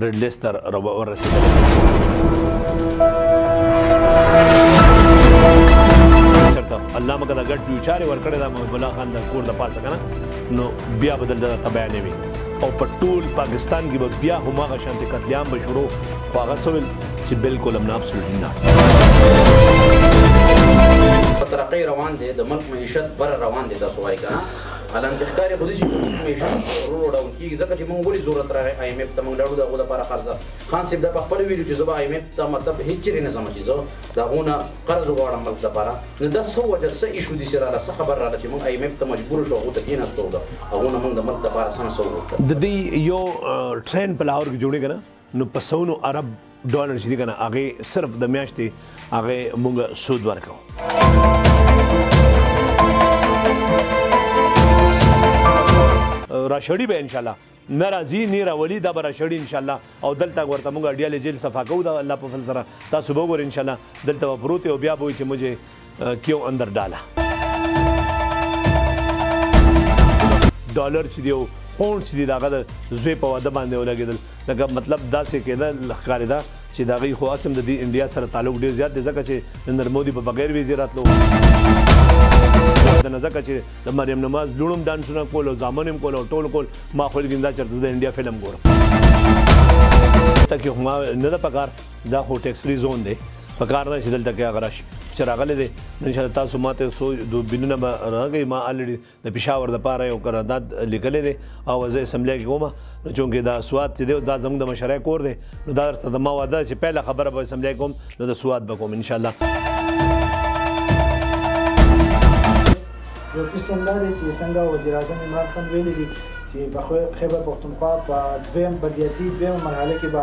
ریډ لیست ته ورسېدلی الله مګه دا ګټ یو چارې ورکړې دا محمد الله خان د کور د پاسه کنه نو بیا بدل دا تبع نه وي او په ټول پاکستان کې به بیا هم هغه شانتي قتل عام به شروع خو هغه سول چې بالکل هم نه ابسولټ نه په ترقۍ روان دی د ملک معیشت بر روان دی تاسو وایي کنه حالان کې ښکاري خو دې چې انفارمیشن ورو ورو ډاون کیږي ځکه چې موږ ولې ضرورت راغی آی ایم ایف ته موږ لاړو د هغو لپاره قرضه خان صاحب دا په خپل ویلو چې زه به آی ایم ایف ته مطلب هیڅ چیرې نه ځم چې زه د هغو نه قرض غواړم ملک لپاره نو دا څه وجه څه ایشو دي چې راله څه خبر راله چې موږ آی ایم ایف ته مجبور شو هغو ته کېناستو د هغو نه موږ د ملک لپاره څه نه څه وغوښتل د دې یو ټرین په لاهور کې جوړېږي نه نو په سونو عرب ډالر چې دي کنه هغه صرف د میاشتې هغه مونږ سود ورکو راشړی به ان شاء الله ناراضي نه راولي دا به راشړی ان شاء الله او دلته ورته مونږ ډیاله جیل صفا کوو دا الله په فضل سره تاسو به ګور ان شاء الله دلته پروت او بیا به چې مجھے کیو اندر ډاله ډالر چې دیو پونډ چې دی داغه د زوی په واده باندې ولګیدل لکه مطلب داسې کېده لخکارې دا چې دا غي خو اسم د دې انډیا سره تعلق ډیر زیات دی ځکه چې نریندر مودي په بغیر ویزه راتلو د نزدکه چې د مریم نماز لوړم ډانسونه کول او ځامنم کول او ټول کول ما خو لګیندا چرته د انډیا فلم ګورم ته کې هم نه د پکار دا خو ټیکس فری زون دی په کار ده چې دلته کې هغه راشي چې راغلی دی نو انشاءالله تاسو ما ته څو دوربینونه به راغی ما الرډي د پېښور دپاره یو قرارداد لیکلی دی او زه اسمبلۍ کې کوم نو چونکې دا سواد چې دی دا زموږ د مشرۍ کور دی نو دا درته زما وعده چې پهله خبره به اسمبلۍ کوم نو د سواد به کوم انشاءالله یو کوشچن دا دی چې څنګه وزیر اعظم عمران خان ویلي دي چې په خیبر پښتونخوا په دویم بدلیاتي دویمه مرحله کې به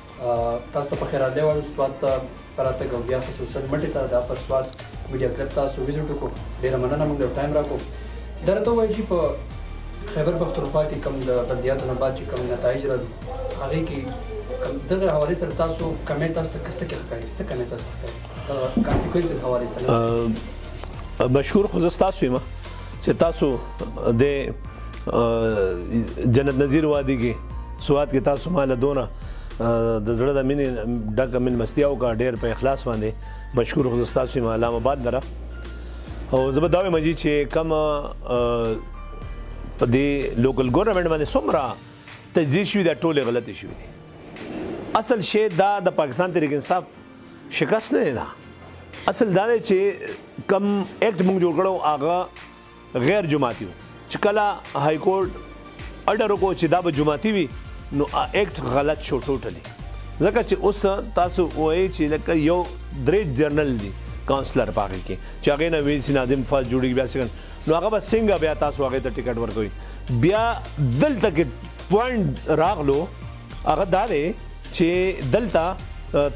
تاسو ته په خیر راغلی وایم سوات ته په راتګ او بیا خصوصا مټې ته د اپر سوات میډیا کلب تاسو ویزټ وکړو ډېره مننه موږ یو ټایم راکو دا راته ووایي چې په خیبر پښتونخوا کې کوم د بندیاتو نه بعد چې کوم نتایج راځي هغې کې دغه حوالې سره تاسو کمې تاسو ته څه کې ښکاري څه کمې تاسو ته ښکاري کانسیکوینسز حوالې سره مشهور خو زه ستاسو یم چې تاسو د جنت نذیر وادي کې سواد کې تاسو مال دونه د زړه د مینې ډکه من مستیا او کا ډیر په اخلاص باندې مشکور خو تاسو ما علامه باد لره او زبر دا وایم چې کم په دې لوکل ګورنمنت باندې څومره تجزیه شوې ده ټوله غلطي شوې اصل شی دا د پاکستان تحریک انصاف شکست نه ده اصل دا دی چې کم اکټ موږ جوړ کړو هغه غیر جماعتي وو چې کله های کورټ اډر وکړو چې دا به جماعتي وي نو اکټ غلط شو ټوټلی ځکه چې اوس تاسو وایي چې لکه یو درې جرنل دي کونسلر پاګه کې چې هغه نه ویل سي ناظم فاز جوړي بیا څنګه نو هغه به څنګه بیا تاسو هغه ته ټیکټ ورکوي بیا دلته کې پوینټ راغلو هغه دا دی چې دلته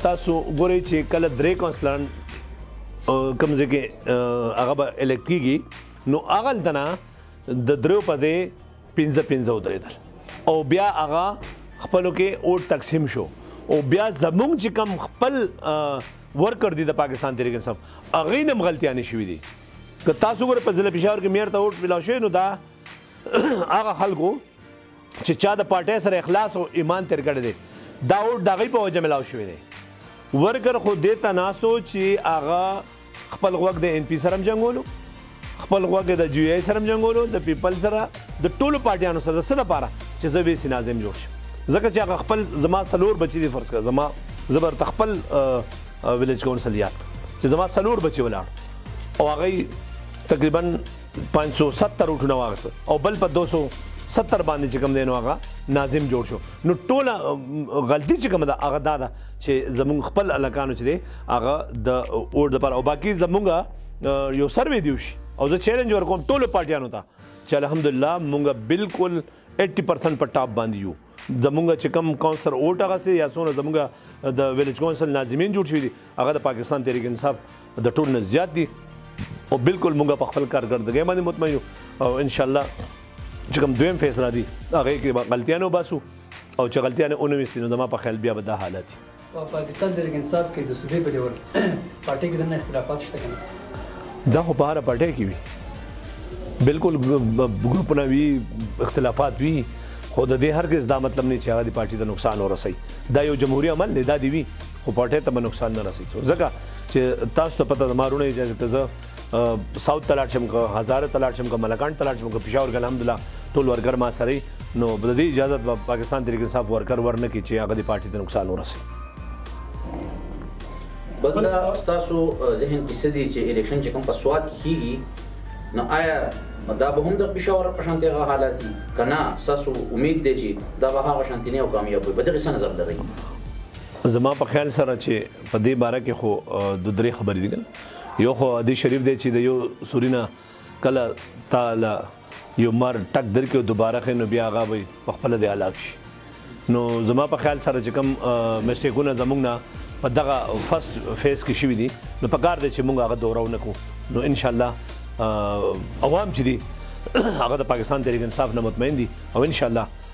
تاسو ګورئ چې کله درې کونسلان کوم ځای کې هغه به الیکټ کیږي نو هغه دنا د درو په دې 15 15 ودرېدل او بیا هغه خپلو کې اوټ تقسیم شو او بیا زمونږ چې کم خپل ورکر دي د پاکستان تحریک انصاف هغه نم غلطیا نه شوې دي که تاسو ګره په ضلع پېښور کې مېر ته اوټ ملاو شوی نو دا هغه خلکو چې چا د پارټۍ سره اخلاص او ایمان تیر کړی دی دا ووټ د هغوی په وجه ملاو شوی دی ورکر خو دې ته ناست و چې هغه خپل غوږ د ان پي سره هم جنګولو خپل غوږ د جي آی سره هم جنګولو د پیپل سره د ټولو پارټیانو سره د څه لپاره چې زه ویسي ناظم جوړ شم ځکه چې هغه خپل زما څلور بچي دي فرض کړه زما زه به خپل ویلج کونسل یاد چې زما څلور بچي ولاړ او هغه تقریبا 570 روټونه واغس او بل په 270 باندې چې کوم دی نو هغه ناظم جوړ شو نو ټوله غلطي چې کوم ده هغه دا ده چې زمونږ خپل الکانو چې دی هغه د اور د پر او باقي زمونږ یو سروې دیو شي او زه چیلنج ورکوم ټولو پارټیانو ته چې الحمدلله مونږ بالکل 80% په ټاپ باندې یو د مونږ چې کم کونسل اوټ اغسته یا څونه زمونږ د ویلج کونسل ناظمین جوړ شوی دي هغه د پاکستان تحریک انصاف د ټول نه زیات دي او بالکل مونږ په خپل کارکردګۍ باندې مطمئن یو او ان شاء الله چې کوم دویم فیس راځي هغه کې غلطیانه وباسو او چې غلطیانه اونوي ستینو دما په خیال بیا به دا حالت په پاکستان تحریک انصاف کې د صوبې په لیول پارټۍ کې دننه اختلافات شته کنه دا خو په هره پارټۍ کې وي بالکل ګروپونه وي اختلافات وي خو د دې هرګز دا مطلب نه چې هغه د پارټي ته نقصان ورسي دا یو جمهوریت عمل دی دا دی وي خو پارټي ته نقصان نه رسي ځکه چې تاسو ته پته د مارونه اجازه ته زه ساوت ته لاړ شم که هزاره ته لاړ شم که ملکان ته لاړ شم که پېښور کې الحمدلله ټول ورکر ما سره نو د دې اجازه به پاکستان تحریک انصاف ورکر ورنه کړي چې هغه د پارټي ته نقصان ورسوي بل دا تاسو ذهن کې څه دي چې الیکشن چې کوم په سواد کیږي نو آیا دا به هم د پېښور په شانتي هغه حالت دي که نه ستاسو امید دی چې دا به هغه شانتي نه او کامیاب وي په دغه څه نظر لرئ زما په خیال سره چې په دې باره کې خو د درې خبرې دي يو خو حديث شريف دی چې د يو سوري نه کله تعالی یو مار ټک درکې او دوباره خې نو بیا هغه به په خپل د هلاک شي نو زما په خیال سره چې کوم میسټیکونه زمونږ نه په دغه فرست فیز کې شوي دي نو په کار دی چې مونږ هغه دوره ونکو نو ان شاء الله عوام چې دي هغه د پاکستان تحریک انصاف نه مطمئن دي او ان شاء الله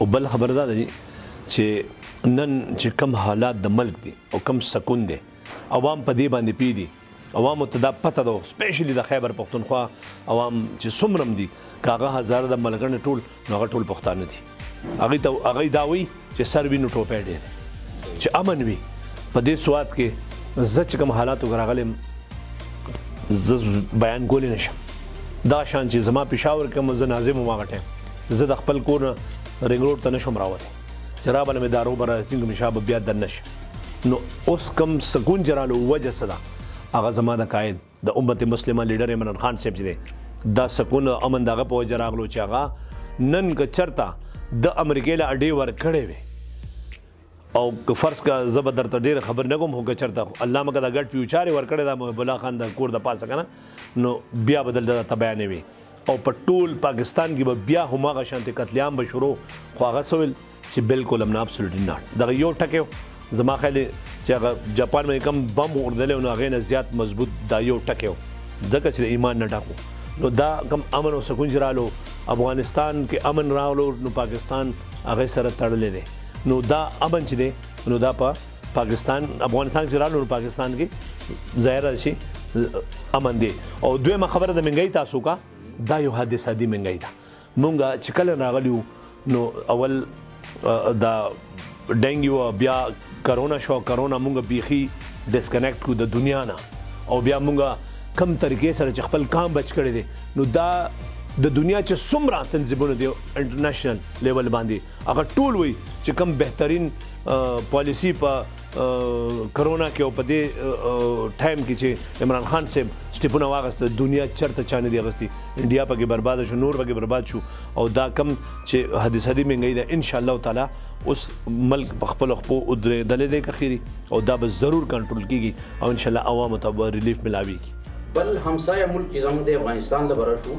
او بل خبر دا دی چې نن چې کم حالات د ملک دي او کم سکون دي عوام په دې باندې پی دي عوام ته دا پته ده سپیشلی د خیبر پښتونخوا عوام چې سمرم دي کاغه هزار د ملګرن ټول نغه ټول پښتانه دي هغه ته هغه دا وی چې سر وینو ټوپه ډیر چې امن وي په دې سواد کې زچ کم حالات وګراغلم ز بیان کول نشم دا شان چې زما پېښور کې مزه ناظم ما غټه زه د خپل کور نه رنګ روډ ته نشم راوته چې را باندې مې دارو بر راځي کوم شابه بیا د نش نو اوس کم سکون جرالو وجه صدا هغه زما د قائد د امت مسلمه لیډر عمران خان صاحب دی دا سکون امن دغه په وجه راغلو چې هغه نن که چرته د امریکای له اډې ور کړې وي او که فرض کا زب درته ډیر خبر نه کوم خو کچرته الله مګه دا ګډ فیوچر ورکړی دا محب الله خان د کور د پاسه کنه نو بیا بدل دا تبع نه وي او په ټول پاکستان کې به بیا همغه شانتي قتل عام به شروع خو هغه سویل چې بالکل هم نه ابسولوټلی نه دا یو ټکی زما خیال چې هغه جاپان باندې کم بم اوردل او هغه نه زیات مضبوط دا یو ټکی ځکه چې ایمان نه ټاکو نو دا کم امن او سکون جرالو افغانستان کې امن راغلو نو پاکستان هغه سره تړلې دي نو دا امن چې دی نو دا په پاکستان افغانستان کې رالو پاکستان کې ظاهر شي امن دی او دویمه خبره د منګي تاسو کا دا یو حادثه دی منګي دا مونږه چې کله راغلیو نو اول دا ډنګیو بیا کرونا شو کرونا مونږه بیخي ډیسکنیکټ کو د دنیا نه او بیا مونږه کم طریقې سره چې خپل کام بچ کړی دی نو دا د دنیا چې څومره تنظیمونه دی انټرنیشنل لیول باندې هغه ټول وي چې کوم بهترین پالیسی په کرونا کې او په دې ټایم کې چې عمران خان صاحب سټیپونه واغسته دنیا چرته چانه دی غستی انډیا پکې برباد شو نور پکې برباد شو او دا کم چې حدیث هدی منګی دا ان شاء الله تعالی اوس ملک په خپل خپو او درې دلې دې کخيري او دا به ضرور کنټرول کیږي او ان شاء الله عوام ته ریلیف ملاويږي بل همسایه ملک زموږ د افغانستان لپاره شو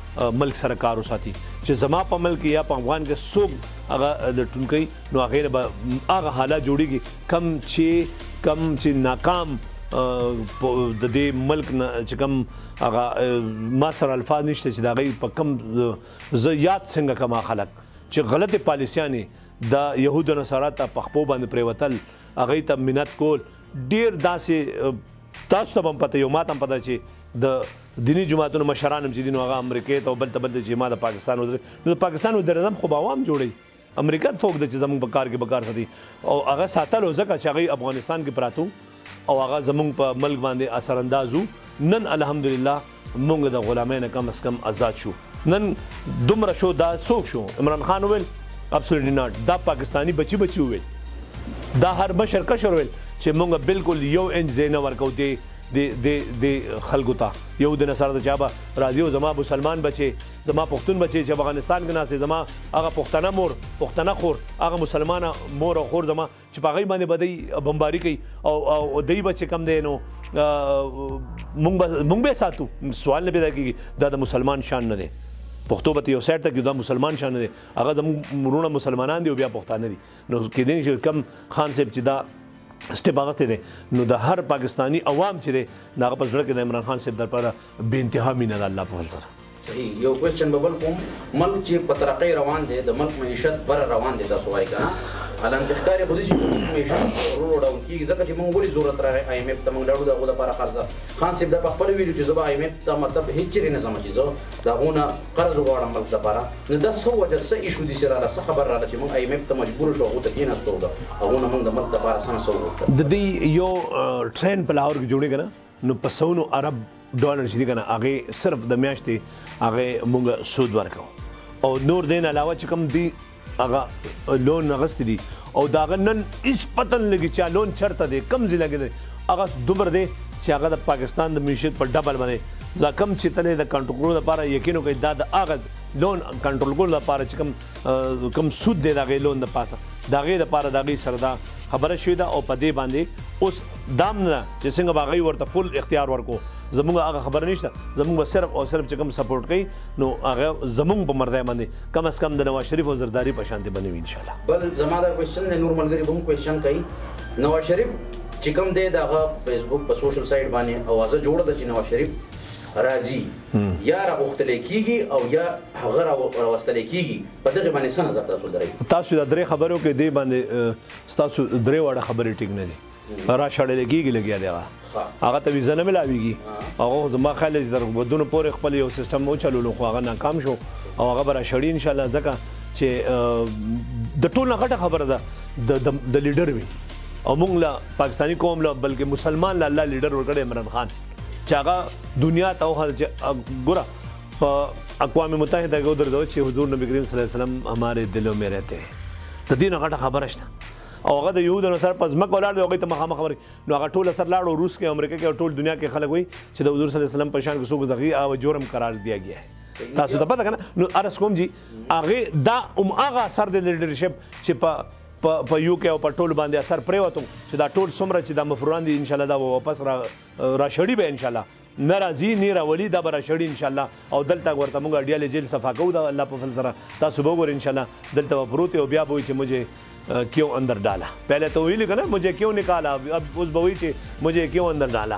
ملک سره کار وساتي چې زما په ملک یا په افغان کې څوک هغه لټون کوي نو هغه به هغه حالات جوړیږي کم چې کم چې ناکام د دې ملک نه چې کم هغه ما سره الفاظ نشته چې دا غي په کم زیات څنګه کما خلک چې غلطه پالیسیانی د يهودو نصارا ته پخپو باندې پریوتل هغه ته منت کول ډیر داسې تاسو ته هم پته یو ماته هم پته چې د دینی جماعتونو مشران هم چی دی نو هغه امریکه ته او بل ته بل ته چی ما د پاکستان وزر نو د پاکستان د نظم خو باوام جوړی امریکا څوک د چی زمون په کار کې به کار ساتي او هغه ساتلو ځکه چې هغه افغانستان کې پراتو او هغه زمون په ملک باندې اثر اندازو نن الحمدلله مونږ د غلامۍ نه کم اس کم آزاد شو نن دومره شو دا څوک شو عمران خان ویل ابسولوټلی ناټ دا پاکستانی بچی بچی ویل دا هر بشر کشر ویل چې مونږ بالکل یو انچ زینه ورکو دی دی دی دی خلکو ته یو د نصر د چابه راځي او زما مسلمان بچي زما پښتون بچي چې افغانستان کې ناسې زما هغه پښتنه مور پښتنه خور هغه مسلمانه مور او خور زما چې په غي باندې بدی بمباری کوي او او دای به چې کم دی نو مونږ به مونږ به ساتو سوال نه پیدا کیږي دا د مسلمان شان نه دی پښتو به یو سایت ته کې دا مسلمان شان نه دی هغه د مرونه مسلمانان دی او بیا پښتانه دي نو کې دین چې کم خان صاحب چې دا سټیپ هغه دی نو د هر پاکستانی عوام چې دی ناغه په ځړه کې د عمران خان صاحب درپاره بې انتها مینه ده الله په فضل سره. صحیح یو کویشن به بل کوم ملک چې په ترقۍ روان دی د ملک معیشت بره روان دی تاسو وایي کنه حالانکه ښکاري خو دې چې ملک معیشت ورو ډاون کیږي ځکه چې موږ ولې ضرورت راغی آی ایم ایف ته موږ لاړو د هغو لپاره قرضه خان صاحب دا په خپل ویلو چې زه به آی ایم ایف ته مطلب هیڅ چیرې نه ځم چې زه د هغو نه قرض وغواړم ملک لپاره نو دا څه وجه څه ایشو دي چې راله څه خبر راله چې موږ آی ایم ایف ته مجبور شو هغو ته کېناستو هغو نه موږ د ملک لپاره څه نه څه وغوښتل د دې یو ټرین په لاهور کې جوړېږي نه نو په سونو عرب ډالر چې دي کنه هغه صرف د میاشتې هغه مونږ سود ورکو او نور دین علاوه چې کوم دی هغه لون نغست دي او داغه نن هیڅ پتن لګي چې لون چرته دی کم ځای لګي هغه دومره دی چې هغه د پاکستان د معیشت په ډبل باندې دا کم چې تنه د کنټرول لپاره یقینو کوي دا د هغه لون کنټرول کول لپاره چې کوم کم سود دی دغه لون د پاسه دغه د پاره دغه سره دا خبره شوې ده او په دې باندې اوس دام نه چې څنګه باغی ورته فل اختیار ورکو زموږ هغه خبر نشته زموږ صرف او صرف چې کوم سپورټ کوي نو هغه زموږ په مرده باندې کم از کم د نواز شریف او زرداری په شان دی بنوي ان شاء الله بل زما دا کوېشن نه نور ملګری هم کوېشن کوي نواز شریف چې کوم دی دغه فیسبوک په سوشل سایت باندې اوازه جوړه ده چې نواز شریف راځي يا راغوښتلی کيږي او يا هغه راوستلی کيږي په دغه باندې څه نظر تاسو لرئ تاسو دا درې خبرو کې دی باندې تاسو درې واړه خبرې ټیک نه دي را شړل کیږي لګیا دی هغه ته ویزه نه ملاویږي هغه د ما خیال در ودونو پورې خپل یو سیستم او چلولو خو هغه ناکام شو او هغه برا شړی ان شاء الله ځکه چې د ټول نه غټه خبره ده د لیډر وی او موږ لا پاکستانی قوم لا بلکې مسلمان لا الله لیډر ورکړي عمران خان چې هغه دنیا ته وخت چې ګوره په اقوام متحده کې ودرځو چې حضور نبی کریم صلی الله علیه وسلم ہمارے دلوں میں رہتے ہیں د دې نه غټه خبره شته او هغه د یهودو سره په ځمکه ولاړ دی هغه ته مخامخ خبرې نو هغه ټول سر لاړو روس کې امریکا کې ټول دنیا کې خلک وي چې د حضور صلی الله علیه وسلم په شان کې څوک دغه او جرم قرار دی گیا ہے تاسو ته پته کنه نو ارس کوم جی هغه دا ام هغه سر د لیډرشپ چې په په په یو کې او په ټول باندې اثر پریوتو چې دا ټول څومره چې دا مفروران دي ان شاء الله دا واپس را را شړی به ان شاء الله ناراضي نه راولي دا بر شړي ان شاء الله او دلته ورته موږ اړیا لجل صفا کو دا الله په فضل سره تاسو به ګور ان شاء الله دلته پروت او بیا به چې مجھے کیوں اندر ڈالا پہلے تو ویل کنه مجھے کیوں نکالا اب اوس به وی چې مجھے کیوں اندر ڈالا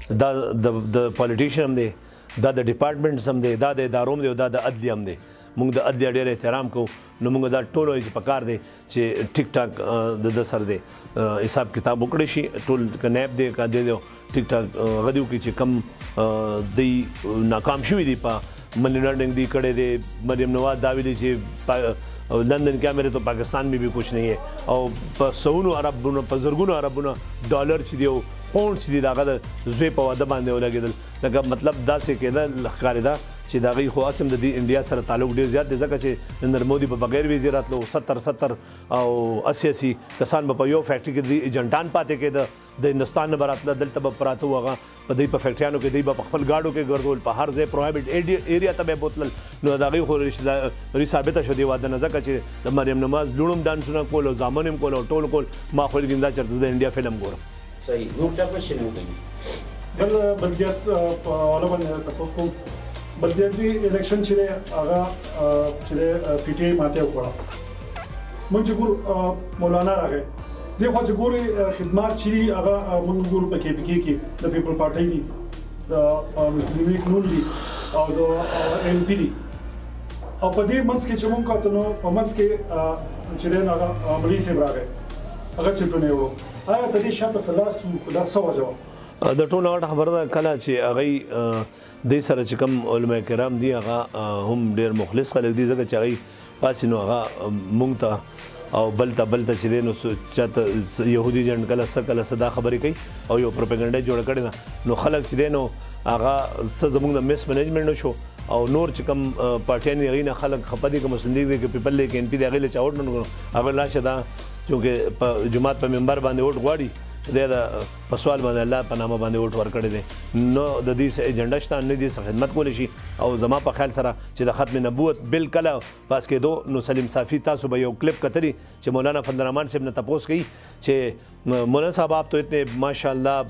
دا د پالیټیشن هم دی دا د ډپارټمنټ هم دی دا د ادارو هم دی او دا د عدلیه هم دی موږ د ادلیه ډېر احترام کوو نو موږ دا ټول وایي چې پکار دی چې ټیک ټاک د د سر دی حساب کتاب وکړي شي ټول کنيب دی کا دی ټیک ټاک غدیو کې چې کم دی ناکام شوی دی په منی لنډنګ دی کړی دی مریم نواز دا ویلي چې لندن کې امریکا ته پاکستان به به کوچ نه او په سونو عربونو په زرګونو عربونو ډالر چې دی او پونډ چې دی داغه د زوی په واده باندې ولګیدل لکه مطلب دا څه کېده لخکاري دا چې دا غي خو اسم د دې انډیا سره تعلق ډیر زیات دی ځکه چې نریندر مودي په بغیر ویزه راتلو 70 70 او 80 80 کسان په یو فیکټری کې دی ایجنټان پاتې کېده د هندوستان نه به راتله دلته به پراته وغه په دې په فیکټریانو کې دی به په خپل گاډو کې ګرځول په هر ځای پروهیبټ ایریا ته به بوتل نو دا غي خو رشتہ ثابت شو دی واده نه ځکه چې د مریم نماز لونم ډانسونه کول او زامنم کول او ټول کول ما خو ګیندا چرته د انډیا فلم ګورم صحیح نور چا کوشن نه کوي بل بلګیت په اړه باندې تاسو کوم بلګیت دی الیکشن چې هغه چې پی ټی ماته وکړه مونږ چې ګور مولانا راغی دی خو چې ګوري خدمات چې هغه مونږ ګور په کې پکې کې د پیپل پارټي دي د مسلم لیګ نون دي او د ایم پی دي او په دې منځ کې چې مونږ کاته نو په منځ کې چې دی هغه ملي سیب راغی هغه سیټونه یې وړو آیا ته دې شاته سلاس په داسه وجه د ټولو غټ خبره ده کله چې هغه دې سره چې کوم علما کرام دي هغه هم ډېر مخلص خلک دي ځکه چې هغوی پاسې نو هغه مونږ ته او بل ته بل ته چې دی نو چاته يهودي جنډ کله څه کله څه دا خبرې کوي او یو پروپاګاندا جوړ کړي نه نو خلک چې دی نو هغه څه زمونږ د میس منیجمنت نشو او نور چې کوم پارټیان یې غینه خلک خپه دي کوم سندې دي کې پیپل لیک ان پی دی غیله چاوټ نه کړو هغه لاشه دا چې په جمعات په منبر باندې وټ غواړي چې دا په سوال باندې الله په نامه باندې ووټ ورکړی دی نو د دې څه ایجنډا شته نه دې څه خدمت کول شي او زما په خیال سره چې د ختم نبوت بل کله پاس کېدو نو سلیم صافی تاسو به یو کلیپ کتلی چې مولانا فضل الرحمن صاحب نه تپوس کوي چې مولانا صاحب آپ تو اتنے ماشاءاللہ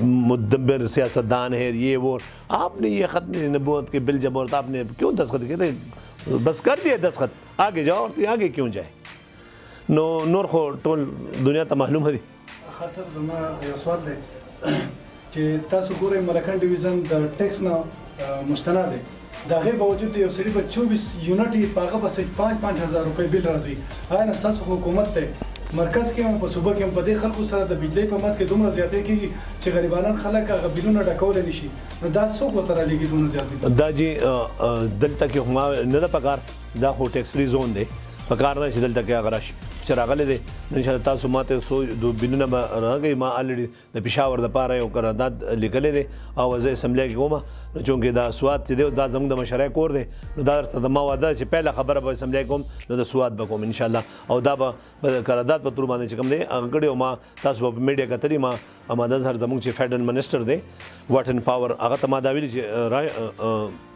مدبر سیاستدان ہے یہ وہ آپ نے یہ ختم نبوت کے بل جب اور آپ نے کیوں دستخط کیے تھے بس کر دیا دستخط آگے جاؤ اور آگے کیوں جائے نو نور خو ټول دنیا ته معلومه دي خاصه زما یو سوال دی چې تاسو ګورئ ملکان ډیویژن د ټیکس نه مشتنا دی دا غي باوجود یو سړي په 24 یونټ په هغه بس 5 5000 روپۍ بل راځي هر تاسو حکومت ته مرکز کې هم په صوبه کې هم په دې خلکو سره د بجلی په مد کې دومره زیاتې کیږي چې غریبانان خلک هغه بلونه ډکول نشي نو دا څوک وتره لګي دومره زیات دا جی دلته کې هم نه پکار دا خو ټیکس فری زون دی په کار نه چې دلته کې هغه راشي چې راغلی دی نو انشاءالله تاسو ما ته څو دوربینونه به راغی ما الرډي د پېښور دپاره یو قرارداد لیکلی دی او زه اسمبلۍ کې کوم نو چونکې دا سواد چې دی دا زموږ د مشرۍ کور دی نو دا درته زما وعده چې پهله خبره به اسمبلۍ کوم نو د سواد به کوم انشاءالله او دا به په قرارداد په تور باندې چې کوم دی هغه کړی او ما تاسو به په میډیا کتلی ما اما د زهر زموږ چې فیډرل منسټر دی واټن پاور هغه ته ما دا ویلي چې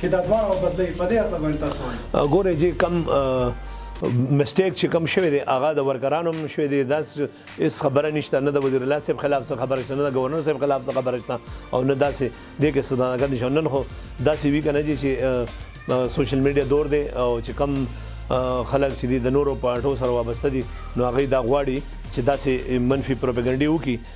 که دا دواړه به بدلوي په دې هکله باندې تا څه وایې؟ ګورئ جي کوم مسټیک چې کوم شوی دی هغه د ورکرانو هم شوی دی دا هیڅ خبره نشته نه د وزیر الله صاحب خلاف څه خبره شته نه د گورنر صاحب خلاف څه خبره شته او نه داسې دی کې صدانګه نشو نن خو داسې وی کنه چې سوشل میډیا دور دی او چې کم خلک چې د نورو پارټو سره وابسته دي نو هغه دا غواړي چې داسې منفي پروپاګاندا وکړي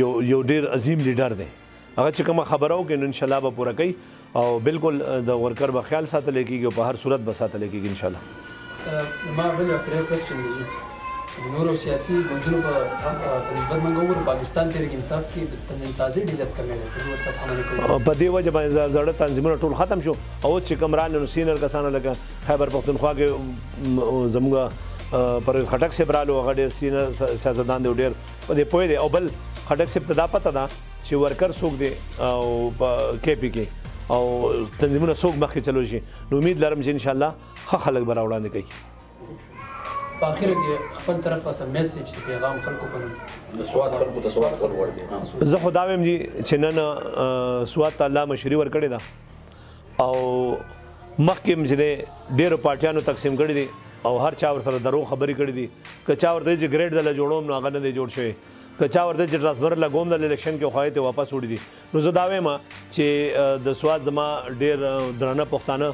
یو یو ډیر عظیم لیډر دی هغه چې کوم خبره وکړي نو ان شاء الله به پوره کوي او بالکل د ورکر به خیال ساتل کېږي او په هر صورت به ساتل کېږي ان شاء الله ما بل پرې کوشش نورو سیاسي ګوندونو په نسبت موږ وګورو پاکستان تحریک انصاف کې د تنظیم سازي ډېر زیات کمی دی په دې سطح باندې په دې وجه باندې زړه تنظیمونه ټول ختم شو او چې کمران نو سینر کسانو لکه خیبر پښتونخوا کې زموږ پرویز خټک صاحب رالو هغه ډېر سینر سیاستدان دی او ډېر په دې پوه دی او بل خټک صاحب ته دا پته ده چې ورکر څوک دی او په کې پی کې او تنظیمونه څوک مخکې چلو شي نو امید لرم چې ان شاء الله ښه خلک به راوړاندې کوي په اخر کې خپل طرف سره میسج چې پیغام خلکو پر د سواد خلکو ته سواد کول وړ دي زه خدایم چې نن سواد ته الله مشری ور کړی دا او مخکې هم چې دی ډېرو پارټیانو تقسیم کړي دي او هر چا ورسره درو خبرې کړي دي که چا ورته چې ګریډ دله جوړوم نو هغه نه دی جوړ شوی که چا ورته چې ټرانسفر لګوم د الیکشن کې خوایې ته واپس وړي دي نو زه دا وایم چې د سواد زما ډېر درنه پښتانه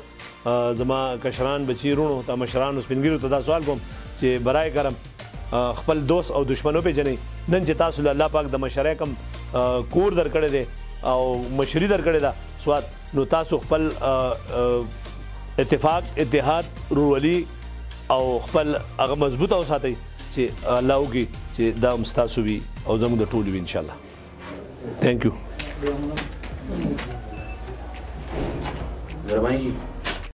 زما کشران بچی رونو ته مشران سپینګیرو ته دا سوال کوم چې برای کرم خپل دوست او دشمن وپېژنئ نن چې تاسو له الله پاک د مشرۍ کوم کور درکړی دی او مشري درکړې ده سواد نو تاسو خپل اتفاق اتحاد رورولي او خپل هغه مضبوط او ساتي چې الله وکړي چې دا هم تاسو وي او زموږ د ټولو وي ان شاء الله ثانک یو دربانې